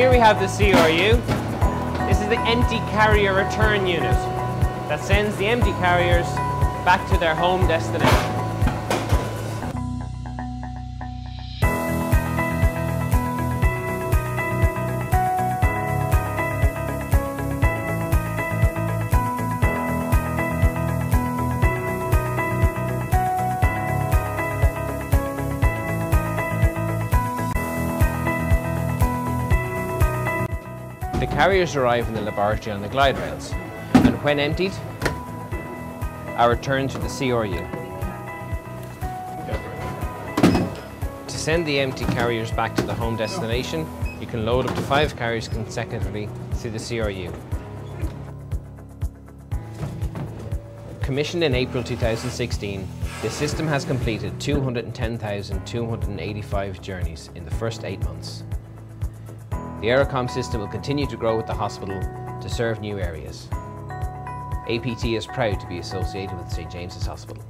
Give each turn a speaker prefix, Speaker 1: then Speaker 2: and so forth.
Speaker 1: have the CRU. This is the empty carrier return unit that sends the empty carriers back to their home destination. The carriers arrive in the laboratory on the glide rails, and when emptied, are returned to the CRU. To send the empty carriers back to the home destination, you can load up to five carriers consecutively through the CRU. Commissioned in April 2016, the system has completed 210,285 journeys in the first eight months. The Aerocom system will continue to grow with the hospital to serve new areas. APT is proud to be associated with St James's Hospital.